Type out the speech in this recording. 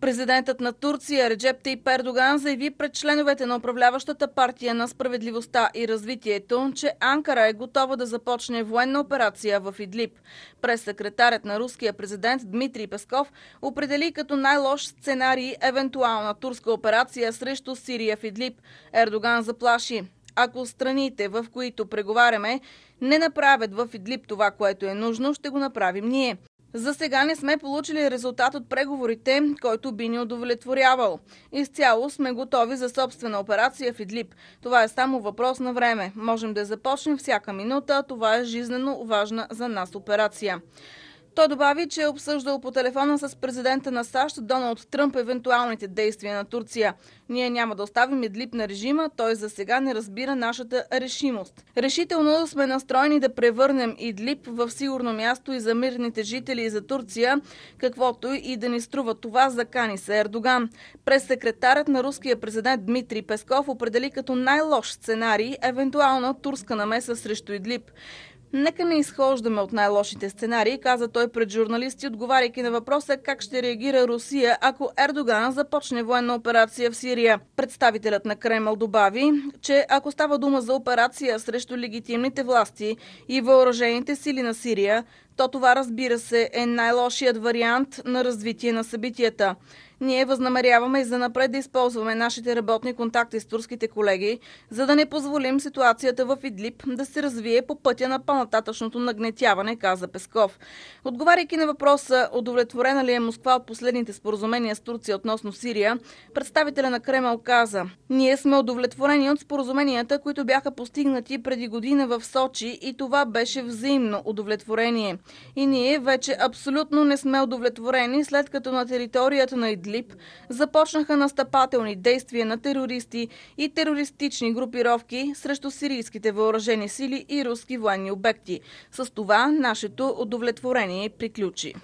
Президентът на Турция Реджеп Тейп Ердоган заяви пред членовете на управляващата партия на справедливостта и развитието, че Анкара е готова да започне военна операция в Идлиб. През секретарят на руския президент Дмитрий Песков определи като най-лош сценарий евентуална турска операция срещу Сирия в Идлиб. Ердоган заплаши ако страните, в които преговаряме, не направят в Идлиб това, което е нужно, ще го направим ние. За сега не сме получили резултат от преговорите, който би ни удовлетворявал. Изцяло сме готови за собствена операция в Идлиб. Това е само въпрос на време. Можем да започнем всяка минута. Това е жизненно важна за нас операция. Той добави, че е обсъждал по телефона с президента на САЩ Доналд Тръмп евентуалните действия на Турция. Ние няма да оставим Идлип на режима, той за сега не разбира нашата решимост. Решително сме настроени да превърнем Идлип в сигурно място и за мирните жители и за Турция, каквото и да ни струва това, закани се Ердоган. През секретарят на руския президент Дмитрий Песков определи като най-лош сценарий евентуална турска намеса срещу Идлип. Нека не изхождаме от най-лошите сценарии, каза той пред журналисти, отговаряйки на въпроса как ще реагира Русия, ако Ердоган започне военна операция в Сирия. Представителят на Кремъл добави, че ако става дума за операция срещу легитимните власти и въоръжените сили на Сирия, то това разбира се е най-лошият вариант на развитие на събитията. Ние възнамеряваме и за напред да използваме нашите работни контакти с турските колеги, за да не позволим ситуацията в Идлиб да се развие по пътя на по-нататъчното нагнетяване, каза Песков. Отговаряйки на въпроса, удовлетворена ли е Москва от последните споразумения с Турция относно Сирия, представителя на Кремъл каза, ние сме удовлетворени от споразуменията, които бяха постигнати преди година в Сочи и това беше взаимно удовлетворение. И ние вече абсолютно не сме удовлетворени, след като на територията на Идлиб започнаха настъпателни действия на терористи и терористични групировки срещу сирийските въоръжени сили и руски военни обекти. С това нашето удовлетворение приключи.